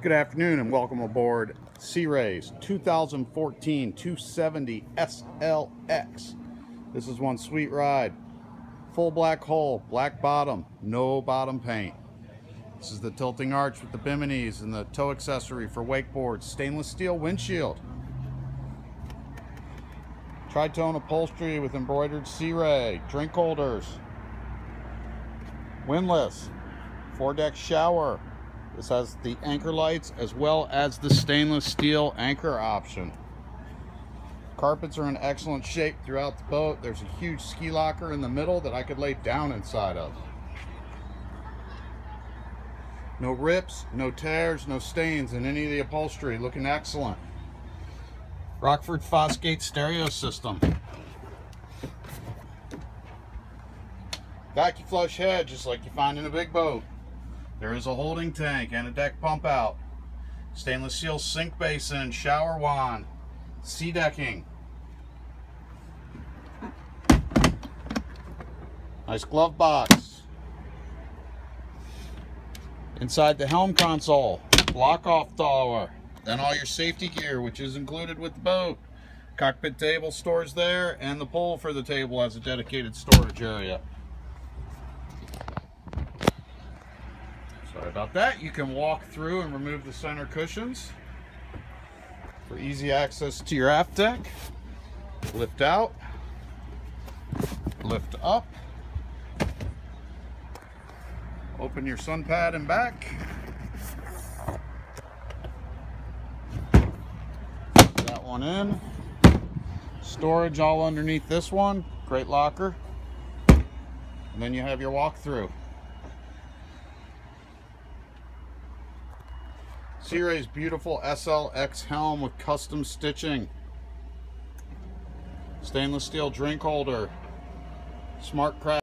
Good afternoon and welcome aboard Sea Ray's 2014 270 SLX. This is one sweet ride. Full black hull, black bottom, no bottom paint. This is the tilting arch with the biminis and the tow accessory for wakeboards, stainless steel windshield. Tritone upholstery with embroidered Sea Ray, drink holders, windlass, four-deck shower, this has the anchor lights as well as the stainless steel anchor option. Carpets are in excellent shape throughout the boat. There's a huge ski locker in the middle that I could lay down inside of. No rips, no tears, no stains in any of the upholstery. Looking excellent. Rockford Fosgate stereo system. Vacuum flush head, just like you find in a big boat. There is a holding tank and a deck pump out. Stainless steel sink basin, shower wand, sea decking. Nice glove box. Inside the helm console, block off tower. Then all your safety gear, which is included with the boat. Cockpit table stores there, and the pole for the table has a dedicated storage area. Sorry about that. You can walk through and remove the center cushions for easy access to your aft deck. Lift out, lift up, open your sun pad and back. That one in. Storage all underneath this one. Great locker. And then you have your walk through. Sea Ray's beautiful SLX helm with custom stitching. Stainless steel drink holder. SmartCraft.